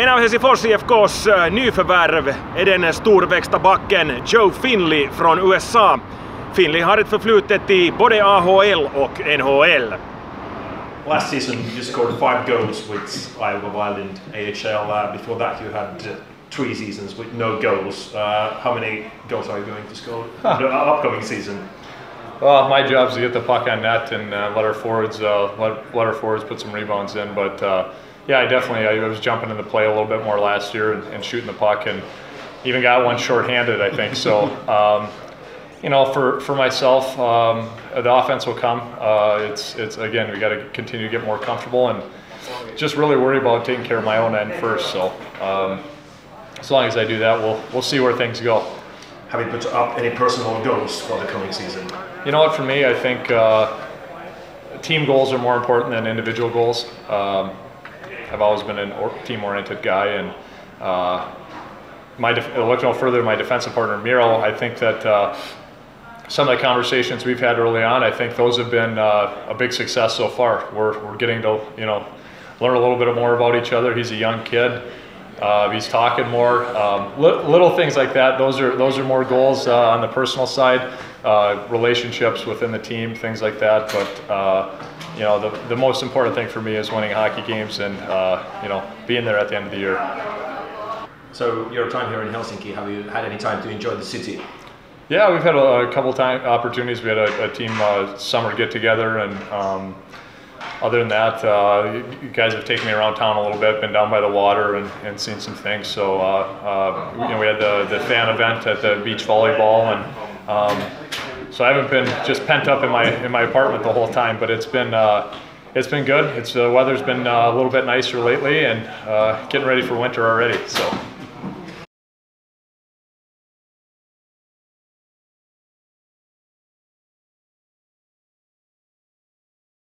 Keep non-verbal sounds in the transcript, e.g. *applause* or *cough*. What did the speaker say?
En av Helsingfors IFKs eh, nyförvärv är den storväxta backen Joe Finley från USA. Finley har ett förflutet i både AHL och NHL. Last season you scored five goals with Iowa Wild in AHL. Uh, before that you had three seasons with no goals. Uh, how many goals are you going to score *laughs* huh. the upcoming season? Well, my job is to get the puck on net and uh, let our forwards uh, let, let our forwards put some rebounds in. But uh, yeah, I definitely I was jumping in the play a little bit more last year and, and shooting the puck and even got one shorthanded, I think. So. Um, you know, for, for myself, um, the offense will come. Uh, it's it's again, we got to continue to get more comfortable and just really worry about taking care of my own end first. So um, as long as I do that, we'll we'll see where things go. Have you put up any personal goals for the coming season? You know what? For me, I think uh, team goals are more important than individual goals. Um, I've always been a team-oriented guy, and uh, my def- look no further. My defensive partner Miro, I think that uh, some of the conversations we've had early on, I think those have been uh, a big success so far. We're we're getting to you know learn a little bit more about each other. He's a young kid. Uh, he's talking more. Um, li- little things like that. Those are those are more goals uh, on the personal side, uh, relationships within the team, things like that. But uh, you know, the the most important thing for me is winning hockey games and uh, you know being there at the end of the year. So your time here in Helsinki, have you had any time to enjoy the city? Yeah, we've had a, a couple of time opportunities. We had a, a team uh, summer get together and. Um, other than that, uh, you guys have taken me around town a little bit, been down by the water and, and seen some things. So, uh, uh, you know, we had the, the fan event at the beach volleyball, and um, so I haven't been just pent up in my in my apartment the whole time. But it's been uh, it's been good. It's the weather's been uh, a little bit nicer lately, and uh, getting ready for winter already. So.